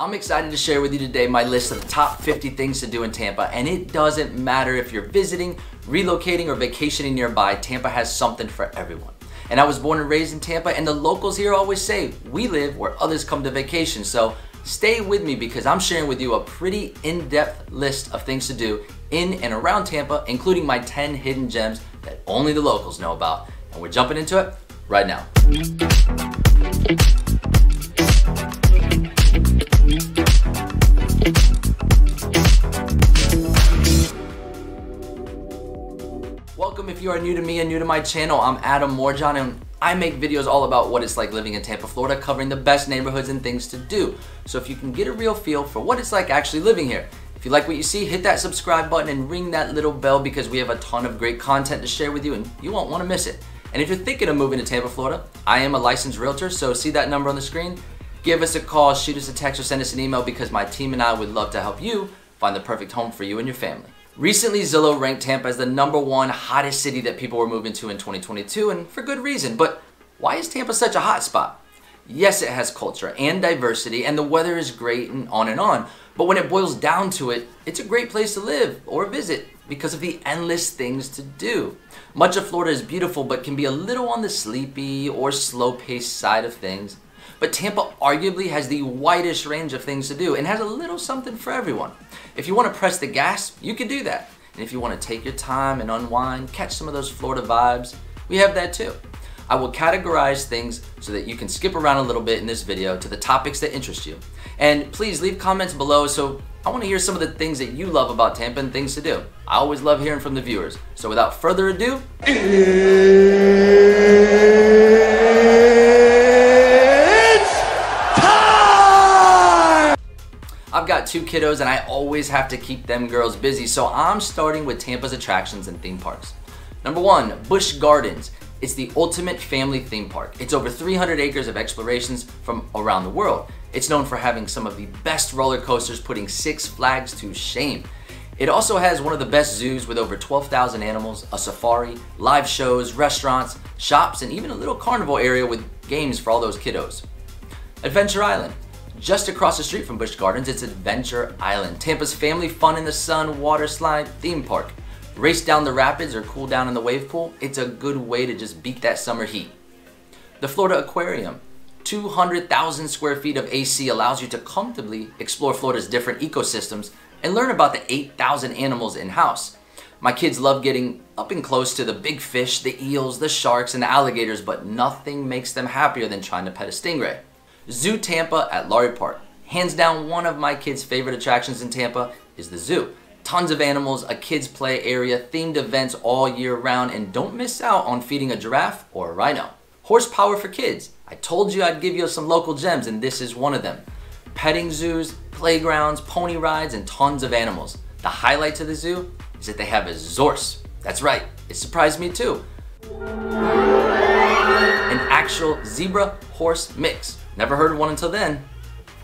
I'm excited to share with you today my list of the top 50 things to do in Tampa, and it doesn't matter if you're visiting, relocating, or vacationing nearby, Tampa has something for everyone. And I was born and raised in Tampa, and the locals here always say, we live where others come to vacation. So stay with me because I'm sharing with you a pretty in-depth list of things to do in and around Tampa, including my 10 hidden gems that only the locals know about. And we're jumping into it right now. Welcome if you are new to me and new to my channel. I'm Adam Morejon and I make videos all about what it's like living in Tampa, Florida, covering the best neighborhoods and things to do. So if you can get a real feel for what it's like actually living here. If you like what you see, hit that subscribe button and ring that little bell because we have a ton of great content to share with you and you won't want to miss it. And if you're thinking of moving to Tampa, Florida, I am a licensed realtor, so see that number on the screen? Give us a call, shoot us a text, or send us an email because my team and I would love to help you find the perfect home for you and your family. Recently, Zillow ranked Tampa as the number one hottest city that people were moving to in 2022, and for good reason. But why is Tampa such a hot spot? Yes, it has culture and diversity, and the weather is great and on and on. But when it boils down to it, it's a great place to live or visit because of the endless things to do. Much of Florida is beautiful, but can be a little on the sleepy or slow paced side of things. But Tampa arguably has the widest range of things to do and has a little something for everyone. If you want to press the gas, you can do that. And if you want to take your time and unwind, catch some of those Florida vibes, we have that too. I will categorize things so that you can skip around a little bit in this video to the topics that interest you. And please leave comments below so I want to hear some of the things that you love about Tampa and things to do. I always love hearing from the viewers. So without further ado, got two kiddos and I always have to keep them girls busy, so I'm starting with Tampa's attractions and theme parks. Number one, Busch Gardens. It's the ultimate family theme park. It's over 300 acres of explorations from around the world. It's known for having some of the best roller coasters, putting Six Flags to shame. It also has one of the best zoos with over 12,000 animals, a safari, live shows, restaurants, shops, and even a little carnival area with games for all those kiddos. Adventure Island. Just across the street from Busch Gardens, it's Adventure Island, Tampa's family fun in the sun water slide theme park. Race down the rapids or cool down in the wave pool, it's a good way to just beat that summer heat. The Florida Aquarium. 200,000 square feet of AC allows you to comfortably explore Florida's different ecosystems and learn about the 8,000 animals in-house. My kids love getting up and close to the big fish, the eels, the sharks, and the alligators, but nothing makes them happier than trying to pet a stingray. Zoo Tampa at Lowry Park. Hands down, one of my kids' favorite attractions in Tampa is the zoo. Tons of animals, a kids' play area, themed events all year round, and don't miss out on feeding a giraffe or a rhino. Horsepower for kids. I told you I'd give you some local gems, and this is one of them. Petting zoos, playgrounds, pony rides, and tons of animals. The highlight to the zoo is that they have a Zorse. That's right, it surprised me too. An actual zebra horse mix. Never heard of one until then.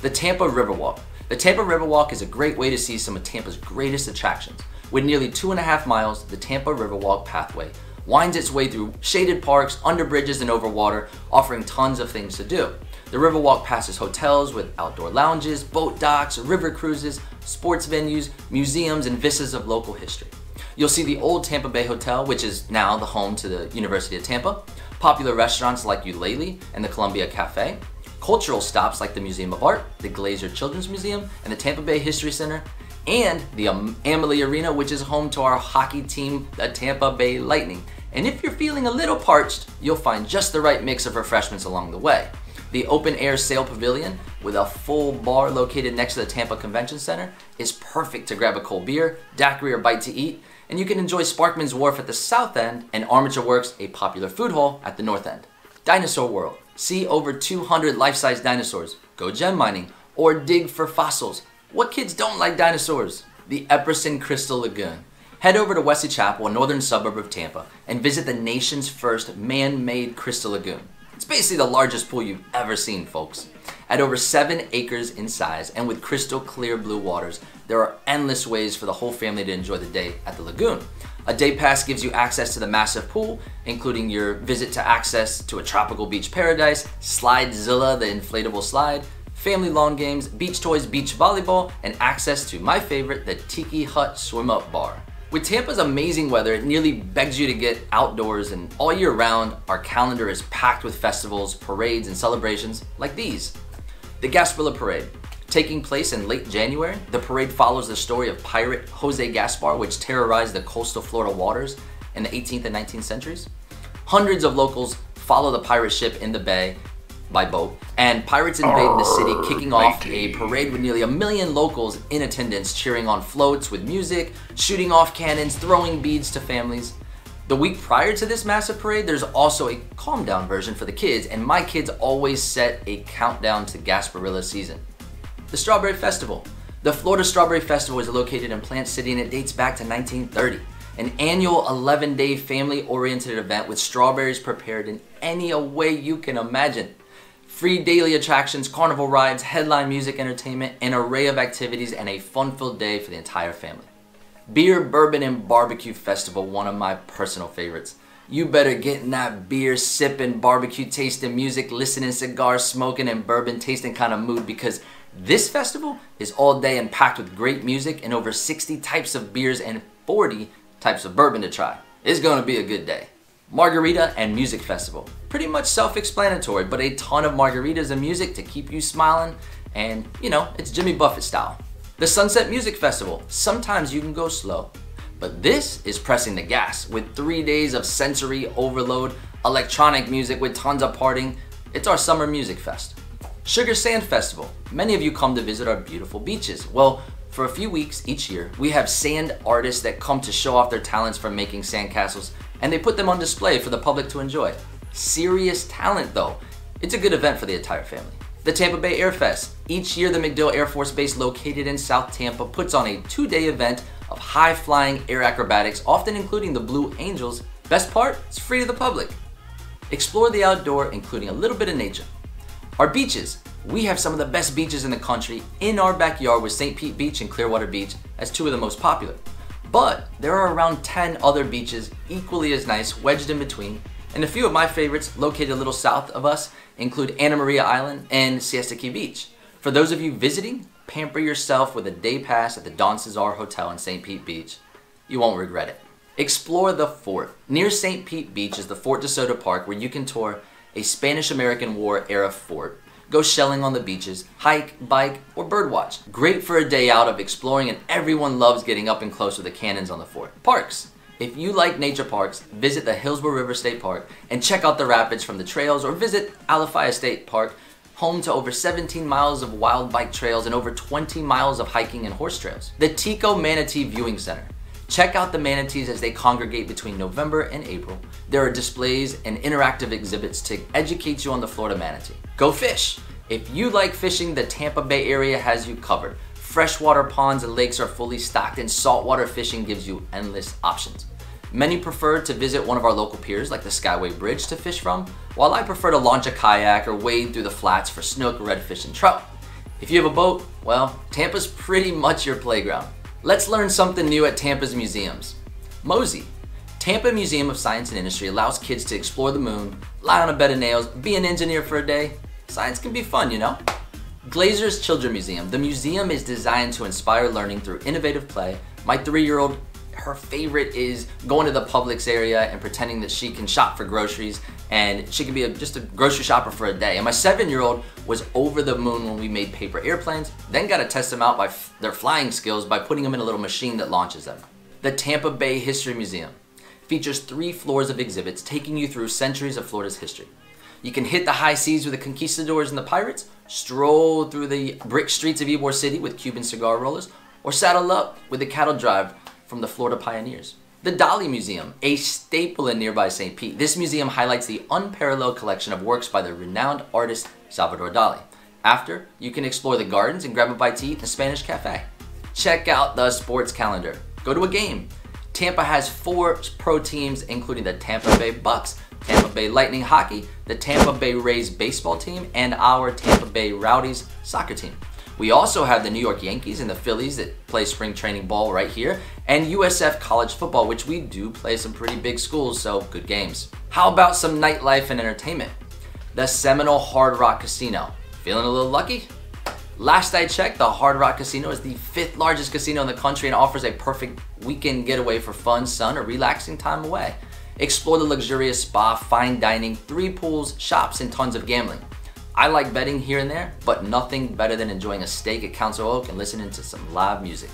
The Tampa Riverwalk. The Tampa Riverwalk is a great way to see some of Tampa's greatest attractions. With nearly two and a half miles, the Tampa Riverwalk pathway winds its way through shaded parks, under bridges, and over water, offering tons of things to do. The Riverwalk passes hotels with outdoor lounges, boat docks, river cruises, sports venues, museums, and vistas of local history. You'll see the old Tampa Bay Hotel, which is now the home to the University of Tampa, popular restaurants like Ulele and the Columbia Cafe, cultural stops like the Museum of Art, the Glazer Children's Museum, and the Tampa Bay History Center, and the um, Amalie Arena, which is home to our hockey team, the Tampa Bay Lightning. And if you're feeling a little parched, you'll find just the right mix of refreshments along the way. The open air sail pavilion with a full bar located next to the Tampa Convention Center is perfect to grab a cold beer, daiquiri, or bite to eat, and you can enjoy Sparkman's Wharf at the south end and Armature Works, a popular food hall, at the north end. Dinosaur World. See over 200 life-size dinosaurs, go gem mining, or dig for fossils. What kids don't like dinosaurs? The Epperson Crystal Lagoon. Head over to Wesley Chapel, a northern suburb of Tampa, and visit the nation's first man-made crystal lagoon. It's basically the largest pool you've ever seen, folks. At over 7 acres in size and with crystal clear blue waters, there are endless ways for the whole family to enjoy the day at the lagoon. A day pass gives you access to the massive pool, including your visit to access to a tropical beach paradise, Slidezilla, the inflatable slide, family lawn games, beach toys, beach volleyball, and access to my favorite, the Tiki Hut Swim Up Bar. With Tampa's amazing weather, it nearly begs you to get outdoors, and all year round, our calendar is packed with festivals, parades, and celebrations like these. The Gasparilla Parade. Taking place in late January, the parade follows the story of pirate Jose Gaspar, which terrorized the coastal Florida waters in the 18th and 19th centuries. Hundreds of locals follow the pirate ship in the bay by boat, and pirates invade the city, oh, kicking off a parade with nearly a million locals in attendance, cheering on floats with music, shooting off cannons, throwing beads to families. The week prior to this massive parade, there's also a calm down version for the kids, and my kids always set a countdown to Gasparilla season. The Strawberry Festival. The Florida Strawberry Festival is located in Plant City and it dates back to 1930 an annual 11 day family oriented event with strawberries prepared in any way you can imagine. Free daily attractions, carnival rides, headline music entertainment, an array of activities, and a fun filled day for the entire family. Beer, Bourbon, and Barbecue Festival, one of my personal favorites. You better get in that beer, sipping, barbecue tasting, music, listening, cigar smoking, and bourbon tasting kind of mood because this festival is all day and packed with great music and over 60 types of beers and 40 types of bourbon to try. It's gonna be a good day. Margarita and Music Festival. Pretty much self explanatory, but a ton of margaritas and music to keep you smiling, and you know, it's Jimmy Buffett style. The Sunset Music Festival. Sometimes you can go slow, but this is pressing the gas with three days of sensory overload, electronic music with tons of partying. It's our summer music fest. Sugar Sand Festival. Many of you come to visit our beautiful beaches. Well, for a few weeks each year, we have sand artists that come to show off their talents for making sandcastles and they put them on display for the public to enjoy. Serious talent though. It's a good event for the entire family. The Tampa Bay Air Fest. Each year, the MacDill Air Force Base, located in South Tampa, puts on a two day event of high flying air acrobatics, often including the Blue Angels. Best part, it's free to the public. Explore the outdoor, including a little bit of nature. Our beaches. We have some of the best beaches in the country in our backyard with St. Pete Beach and Clearwater Beach as two of the most popular. But there are around 10 other beaches equally as nice wedged in between, and a few of my favorites located a little south of us include Anna Maria Island and Siesta Key Beach. For those of you visiting, pamper yourself with a day pass at the Don Cesar Hotel in St. Pete Beach. You won't regret it. Explore the fort. Near St. Pete Beach is the Fort DeSoto Park where you can tour a Spanish American War era fort go shelling on the beaches, hike, bike, or birdwatch. Great for a day out of exploring and everyone loves getting up and close with the cannons on the fort. Parks. If you like nature parks, visit the Hillsborough River State Park and check out the rapids from the trails or visit Alafia State Park, home to over 17 miles of wild bike trails and over 20 miles of hiking and horse trails. The TECO Manatee Viewing Center. Check out the manatees as they congregate between November and April. There are displays and interactive exhibits to educate you on the Florida manatee. Go fish! If you like fishing, the Tampa Bay area has you covered. Freshwater ponds and lakes are fully stocked, and saltwater fishing gives you endless options. Many prefer to visit one of our local piers like the Skyway Bridge to fish from, while I prefer to launch a kayak or wade through the flats for snook, redfish, and trout. If you have a boat, well, Tampa's pretty much your playground. Let's learn something new at Tampa's museums. MOSI. Tampa Museum of Science and Industry allows kids to explore the moon, lie on a bed of nails, be an engineer for a day. Science can be fun, you know? Glazer's Children Museum. The museum is designed to inspire learning through innovative play. My three-year-old her favorite is going to the Publix area and pretending that she can shop for groceries and she could be a, just a grocery shopper for a day. And my seven-year-old was over the moon when we made paper airplanes, then got to test them out by their flying skills by putting them in a little machine that launches them. The Tampa Bay History Museum features three floors of exhibits taking you through centuries of Florida's history. You can hit the high seas with the conquistadors and the pirates, stroll through the brick streets of Ybor City with Cuban cigar rollers, or saddle up with the cattle drive from the Florida pioneers. The Dali Museum, a staple in nearby St. Pete. This museum highlights the unparalleled collection of works by the renowned artist Salvador Dali. After, you can explore the gardens and grab a bite to eat in a Spanish cafe. Check out the sports calendar. Go to a game. Tampa has four pro teams, including the Tampa Bay Bucks, Tampa Bay Lightning Hockey, the Tampa Bay Rays baseball team, and our Tampa Bay Rowdies soccer team. We also have the New York Yankees and the Phillies that play spring training ball right here, and USF college football, which we do play some pretty big schools, so good games. How about some nightlife and entertainment? The Seminole Hard Rock Casino. Feeling a little lucky? Last I checked, the Hard Rock Casino is the fifth largest casino in the country and offers a perfect weekend getaway for fun, sun, or relaxing time away. Explore the luxurious spa, fine dining, three pools, shops, and tons of gambling. I like betting here and there, but nothing better than enjoying a steak at Council Oak and listening to some live music.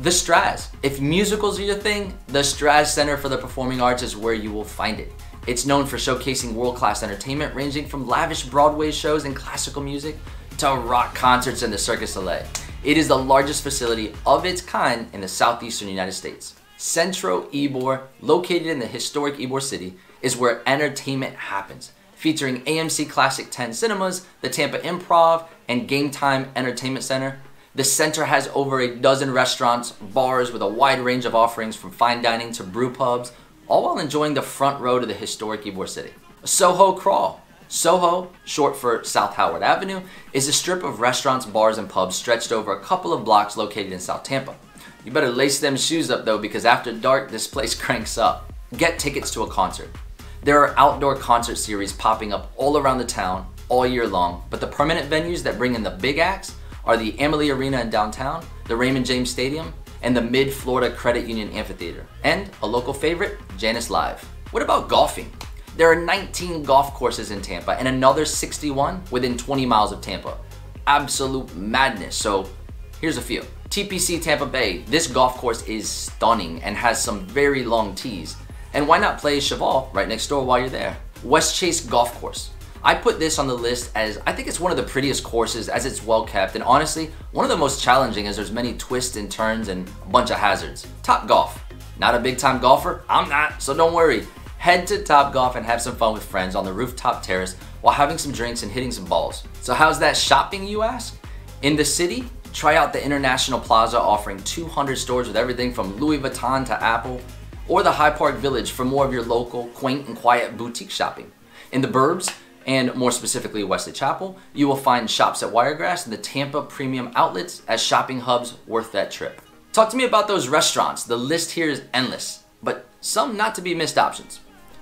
The Straz. If musicals are your thing, the Straz Center for the Performing Arts is where you will find it. It's known for showcasing world-class entertainment ranging from lavish Broadway shows and classical music to rock concerts in the Cirque du Soleil. It is the largest facility of its kind in the southeastern United States. Centro Ybor, located in the historic Ybor City, is where entertainment happens, featuring AMC Classic 10 Cinemas, the Tampa Improv, and Game Time Entertainment Center. The center has over a dozen restaurants, bars with a wide range of offerings from fine dining to brew pubs, all while enjoying the front row to the historic Ybor City. Soho Crawl. Soho, short for South Howard Avenue, is a strip of restaurants, bars, and pubs stretched over a couple of blocks located in South Tampa. You better lace them shoes up though because after dark this place cranks up. Get tickets to a concert. There are outdoor concert series popping up all around the town all year long, but the permanent venues that bring in the big acts are the Amalie Arena in downtown, the Raymond James Stadium, and the Mid-Florida Credit Union Amphitheater, and a local favorite, Jannus Live. What about golfing? There are 19 golf courses in Tampa and another 61 within 20 miles of Tampa. Absolute madness, so here's a few. TPC Tampa Bay, this golf course is stunning and has some very long tees. And why not play Cheval right next door while you're there? Westchase Golf Course. I put this on the list as I think it's one of the prettiest courses as it's well kept and honestly, one of the most challenging as there's many twists and turns and a bunch of hazards. Top Golf. Not a big time golfer? I'm not, so don't worry. Head to Top Golf and have some fun with friends on the rooftop terrace while having some drinks and hitting some balls. So how's that shopping you ask? In the city, Try out the International Plaza offering 200 stores with everything from Louis Vuitton to Apple, or the Hyde Park Village for more of your local, quaint and quiet boutique shopping. In the burbs, and more specifically Wesley Chapel, you will find shops at Wiregrass and the Tampa Premium Outlets as shopping hubs worth that trip. Talk to me about those restaurants. The list here is endless, but some not to be missed options.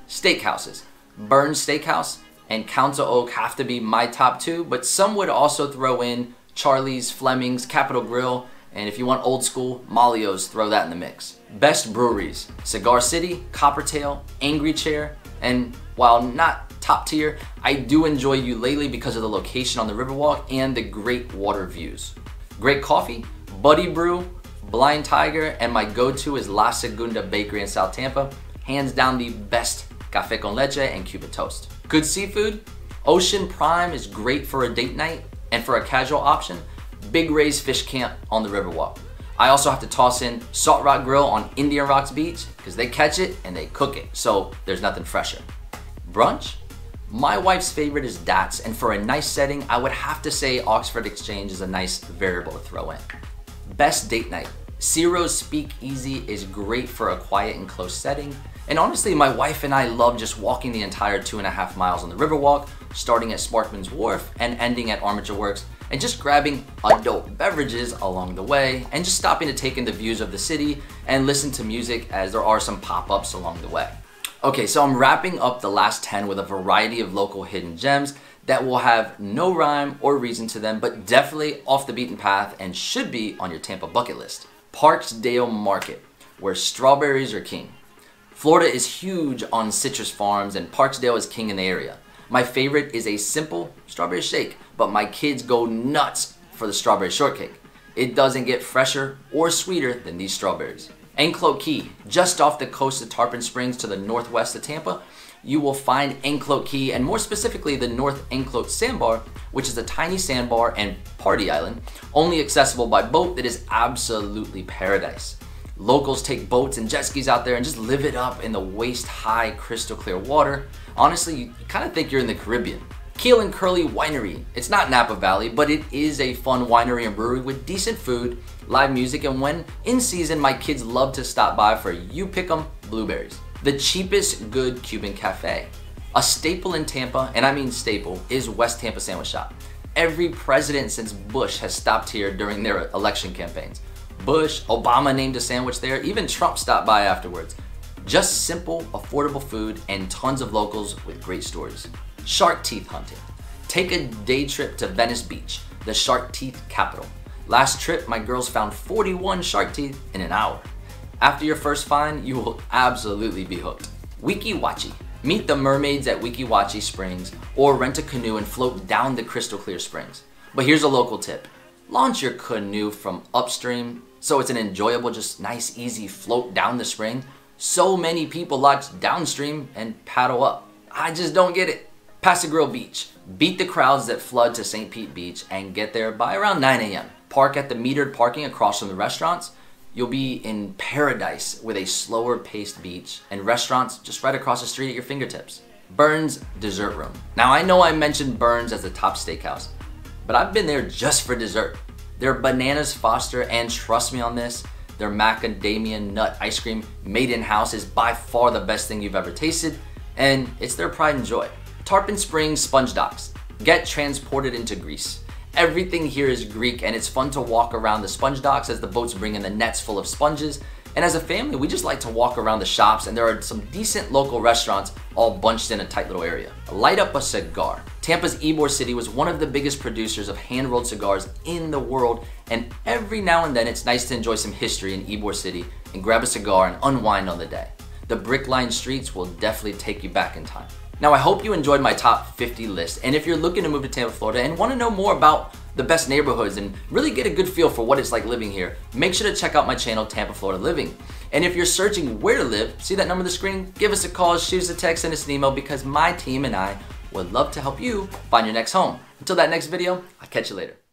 Steakhouses. Bern's Steakhouse and Council Oak have to be my top two, but some would also throw in Charlie's, Fleming's, Capital Grille, and if you want old school, Malio's, throw that in the mix. Best breweries, Cigar City, Coppertail, Angry Chair, and while not top tier, I do enjoy Ulele because of the location on the Riverwalk and the great water views. Great coffee, Buddy Brew, Blind Tiger, and my go-to is La Segunda Bakery in South Tampa. Hands down the best cafe con leche and Cuban toast. Good seafood, Ocean Prime is great for a date night and for a casual option, Big Ray's Fish Camp on the Riverwalk. I also have to toss in Salt Rock Grill on Indian Rocks Beach because they catch it and they cook it, so there's nothing fresher. Brunch? My wife's favorite is Datz, and for a nice setting, I would have to say Oxford Exchange is a nice variable to throw in. Best date night. Ciro's Speakeasy is great for a quiet and close setting. And honestly, my wife and I love just walking the entire two and a half miles on the Riverwalk, starting at Sparkman's Wharf and ending at Armature Works, and just grabbing adult beverages along the way, and just stopping to take in the views of the city and listen to music as there are some pop-ups along the way. Okay, so I'm wrapping up the last 10 with a variety of local hidden gems that will have no rhyme or reason to them, but definitely off the beaten path and should be on your Tampa bucket list. Parksdale Market, where strawberries are king. Florida is huge on citrus farms and Parksdale is king in the area. My favorite is a simple strawberry shake, but my kids go nuts for the strawberry shortcake. It doesn't get fresher or sweeter than these strawberries. Anclote Key, just off the coast of Tarpon Springs to the northwest of Tampa, you will find Anclote Key and more specifically the North Anclote Sandbar, which is a tiny sandbar and party island, only accessible by boat that is absolutely paradise. Locals take boats and jet skis out there and just live it up in the waist high crystal clear water. Honestly, you kind of think you're in the Caribbean. Keel and Curley Winery. It's not Napa Valley, but it is a fun winery and brewery with decent food, live music, and when in season, my kids love to stop by for you pick 'em blueberries. The cheapest good Cuban cafe. A staple in Tampa, and I mean staple, is West Tampa Sandwich Shop. Every president since Bush has stopped here during their election campaigns. Bush, Obama named a sandwich there, even Trump stopped by afterwards. Just simple, affordable food and tons of locals with great stories. Shark teeth hunting. Take a day trip to Venice Beach. the shark teeth capital. Last trip, my girls found 41 shark teeth in an hour. After your first find, you will absolutely be hooked. Weeki Wachee. Meet the mermaids at Weeki Wachee Springs or rent a canoe and float down the crystal clear springs. But here's a local tip. Launch your canoe from upstream so it's an enjoyable, just nice, easy float down the spring. So many people launch downstream and paddle up. I just don't get it. Pass-a-Grille Beach. Beat the crowds that flood to St. Pete Beach and get there by around 9 a.m. Park at the metered parking across from the restaurants. You'll be in paradise with a slower paced beach and restaurants just right across the street at your fingertips. Bern's Dessert Room. Now I know I mentioned Bern's as the top steakhouse, but I've been there just for dessert. Their Bananas Foster, and trust me on this, their macadamia nut ice cream made in-house is by far the best thing you've ever tasted, and it's their pride and joy. Tarpon Springs Sponge Docks. Get transported into Greece. Everything here is Greek and it's fun to walk around the sponge docks as the boats bring in the nets full of sponges. And as a family, we just like to walk around the shops and there are some decent local restaurants all bunched in a tight little area. Light up a cigar. Tampa's Ybor City was one of the biggest producers of hand-rolled cigars in the world and every now and then it's nice to enjoy some history in Ybor City and grab a cigar and unwind on the day. The brick-lined streets will definitely take you back in time. Now I hope you enjoyed my top 50 list and if you're looking to move to Tampa, Florida and want to know more about the best neighborhoods and really get a good feel for what it's like living here, make sure to check out my channel Tampa, Florida Living. And if you're searching where to live, see that number on the screen? Give us a call, shoot us a text, send us an email because my team and I would love to help you find your next home. Until that next video, I'll catch you later.